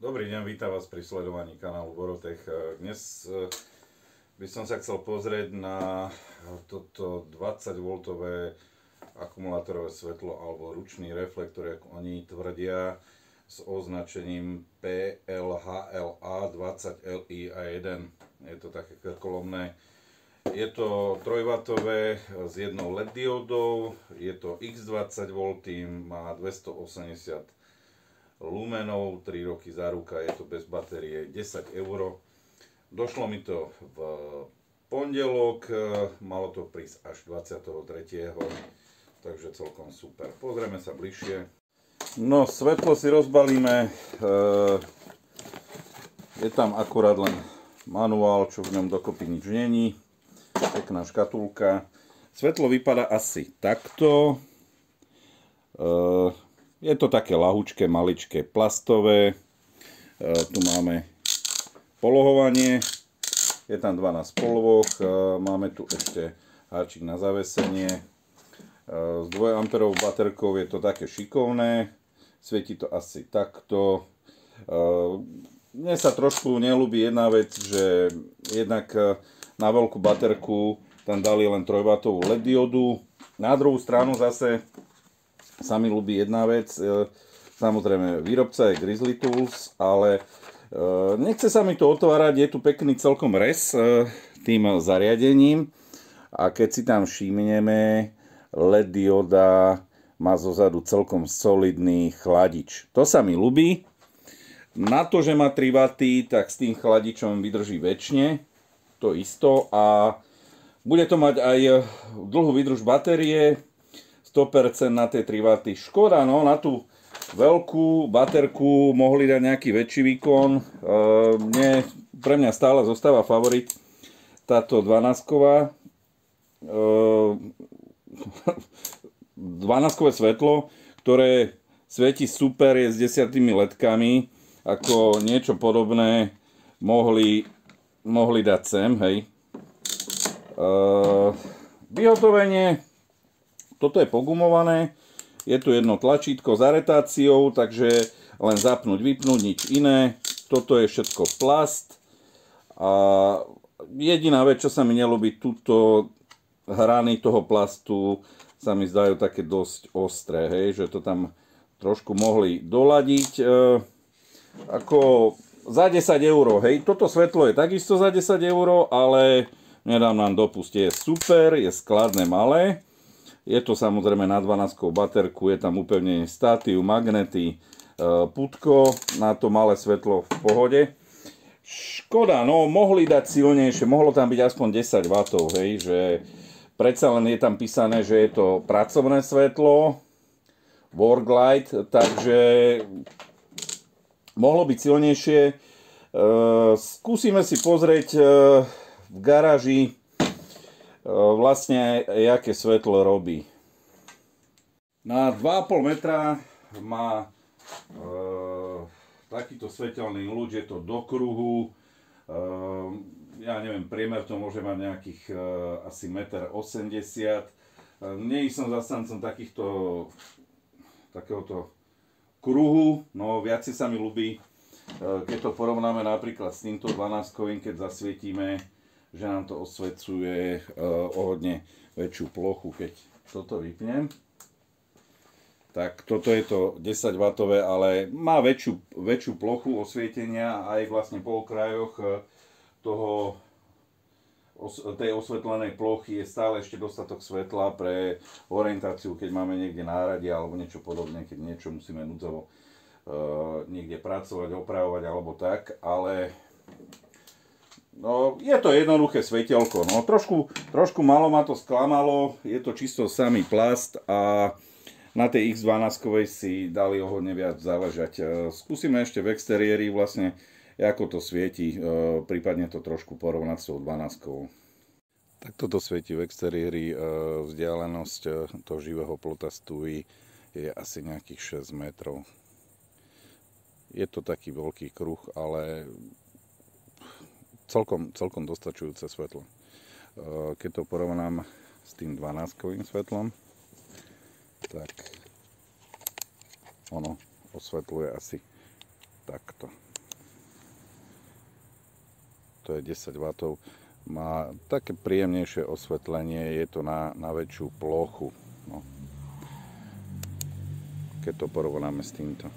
Dobrý deň, vítam vás pri sledovaní kanálu Borotech. Dnes eh, by som sa chcel pozrieť na toto 20V akumulátorové svetlo alebo ručný reflektor, ako oni tvrdia, s označením PLHLA 20LI1. Je to také krkolomné. Je to 3W s jednou LED diodou, je to X20V, má 280 lumenov, 3 roky záruka, je to bez batérie, 10 eur. Došlo mi to v pondelok, malo to prísť až 23. Takže celkom super. Pozrieme sa bližšie. No, svetlo si rozbalíme. Eh, je tam akurát len manuál, čo v ňom dokopy nič není. Pekná škatulka. Svetlo vypadá asi takto. Je to také lahučké, maličké, plastové. E, tu máme polohovanie. Je tam 12 polovoch. E, máme tu ešte háčik na zavesenie. E, s 2 A baterkou je to také šikovné. Svieti to asi takto. Mne sa trošku nelúbi jedna vec, že jednak na veľkú baterku tam dali len 3W LED diodu. Na druhú stranu zase sa mi ľúbi jedna vec, e, samozrejme výrobca je Grizzly Tools, ale e, nechce sa mi to otvárať, je tu pekný celkom res e, tým zariadením a keď si tam všimneme, LED dioda má zozadu celkom solidný chladič. To sa mi ľubí. Na to, že má 3 W, tak s tým chladičom vydrží väčšine, to isto a bude to mať aj dlhú vydrž batérie, 100% na tie 3 W. Škoda, no, na tú veľkú baterku mohli dať nejaký väčší výkon. E, mne, pre mňa stále zostáva favorit táto 12-ková. E, 12-kové svetlo, ktoré svieti super, je s desiatými ledkami, ako niečo podobné mohli, mohli dať sem, hej. E, vyhotovenie toto je pogumované, je tu jedno tlačítko s aretáciou, takže len zapnúť, vypnúť, nič iné. Toto je všetko plast. A jediná vec, čo sa mi nelúbi, túto hrany toho plastu sa mi zdajú také dosť ostré, hej, že to tam trošku mohli doladiť. E, ako za 10 eur, hej, toto svetlo je takisto za 10 eur, ale nedám nám dopustie, je super, je skladné malé. Je to samozrejme na 12 baterku, je tam upevnenie statív, magnety, e, putko, na to malé svetlo v pohode. Škoda, no mohli dať silnejšie, mohlo tam byť aspoň 10 W, hej, že predsa len je tam písané, že je to pracovné svetlo, worklight, takže mohlo byť silnejšie. E, skúsime si pozrieť e, v garáži vlastne aké svetlo robí. Na 2,5 metra má e, takýto svetelný lúč, je to do kruhu. E, ja neviem, priemer to môže mať nejakých e, asi 1,80 m. E, nie som zastancom takýchto takéhoto kruhu, no viac sa mi ľubí, e, keď to porovnáme napríklad s týmto 12 keď zasvietíme že nám to osvecuje uh, o hodne väčšiu plochu, keď toto vypnem. Tak toto je to 10 W, ale má väčšiu, väčšiu plochu osvietenia aj vlastne po okrajoch e, toho tej osvetlenej plochy je stále ešte dostatok svetla pre orientáciu, keď máme niekde náradie alebo niečo podobné, keď niečo musíme núdzovo uh, niekde pracovať, opravovať alebo tak, ale No, je to jednoduché svetelko. No, trošku, trošku malo ma to sklamalo, je to čisto samý plast a na tej X12 si dali o hodne viac záležať. E, skúsime ešte v exteriéri vlastne, ako to svieti, e, prípadne to trošku porovnať s tou 12. Tak toto svieti v exteriéri, e, vzdialenosť toho živého plota stúji je asi nejakých 6 metrov. Je to taký veľký kruh, ale celkom, celkom dostačujúce svetlo. Eh, keď to porovnám s tým 12-kovým svetlom, tak ono osvetľuje asi takto. To je 10 W. Má také príjemnejšie osvetlenie, je to na, na väčšiu plochu. No. Keď to porovnáme s týmto.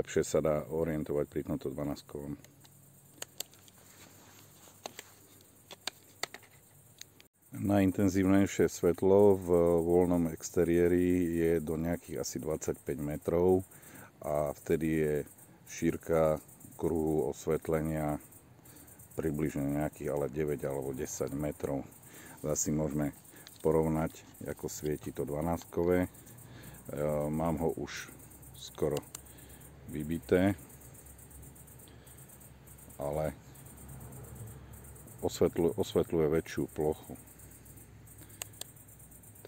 Lepšie sa dá orientovať pri tomto 12 kovom. Najintenzívnejšie svetlo v voľnom exteriéri je do nejakých asi 25 metrov a vtedy je šírka kruhu osvetlenia približne nejakých ale 9 alebo 10 metrov. Zase môžeme porovnať, ako svieti to 12 kové. E, mám ho už skoro vybité, ale osvetľuje, osvetľuje väčšiu plochu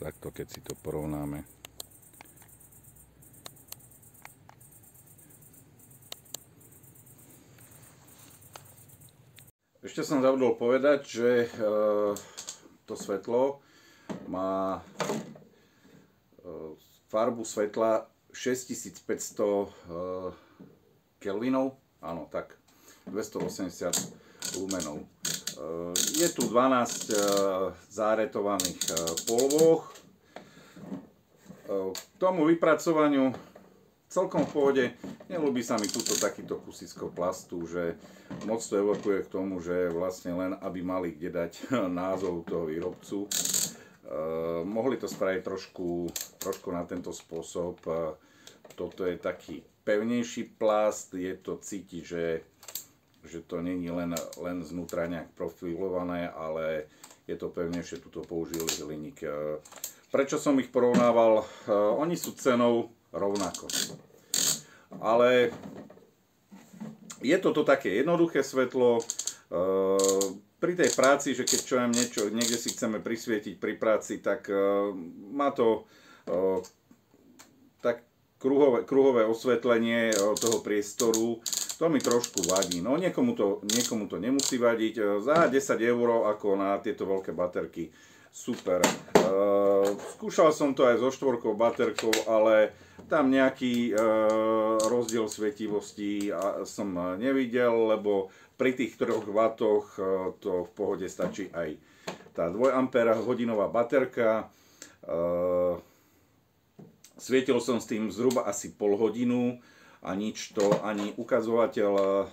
takto keď si to porovnáme. Ešte som zabudol povedať, že e, to svetlo má e, farbu svetla 6500 e, kelvinov, áno tak, 280 lumenov. Je tu 12 záretovaných polvoch k tomu vypracovaniu celkom v pohode. Nelúbi sa mi túto takýto kusisko plastu, že moc to evokuje k tomu, že vlastne len aby mali kde dať názov toho výrobcu. E, mohli to spraviť trošku, trošku na tento spôsob. E, toto je taký pevnejší plast, je to cítiť, že, že to není len, len znútra nejak profilované, ale je to pevnejšie, tuto použili hliník. E, Prečo som ich porovnával? Oni sú cenou rovnako. Ale je toto také jednoduché svetlo. Uh, pri tej práci, že keď čo niečo, niekde si chceme prisvietiť pri práci, tak uh, má to tak kruhové, kruhové osvetlenie toho priestoru, to mi trošku vadí. No niekomu to, niekomu to nemusí vadiť. Za 10 eur ako na tieto veľké baterky super. Uh, skúšal som to aj so štvorkou baterkou, ale tam nejaký uh, rozdiel svetivosti som nevidel, lebo pri tých 3 W to v pohode stačí aj tá 2 A hodinová baterka. Uh, svietil som s tým zhruba asi pol hodinu a nič to, ani ukazovateľ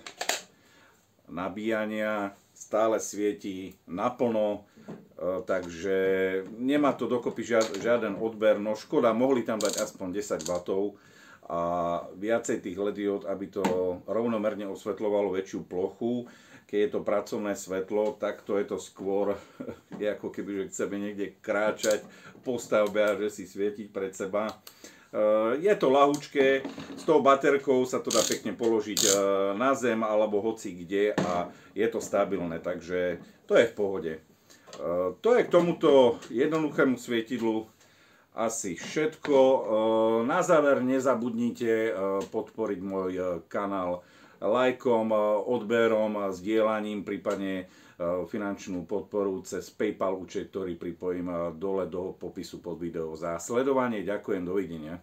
nabíjania stále svieti naplno E, takže nemá to dokopy žiaden odber, no škoda, mohli tam dať aspoň 10 W a viacej tých lediod, aby to rovnomerne osvetľovalo väčšiu plochu. Keď je to pracovné svetlo, tak to je to skôr, je ako keby, že chceme niekde kráčať po stavbe a že si svietiť pred seba. E, je to lahúčke, s tou baterkou sa to dá pekne položiť e, na zem alebo hoci kde a je to stabilné, takže to je v pohode. Eh, to je k tomuto jednoduchému svietidlu asi všetko. Eh, na záver nezabudnite eh, podporiť môj kanál lajkom, odberom, zdieľaním, prípadne finančnú podporu cez PayPal účet, ktorý pripojím dole do popisu pod video. Za sledovanie ďakujem, dovidenia.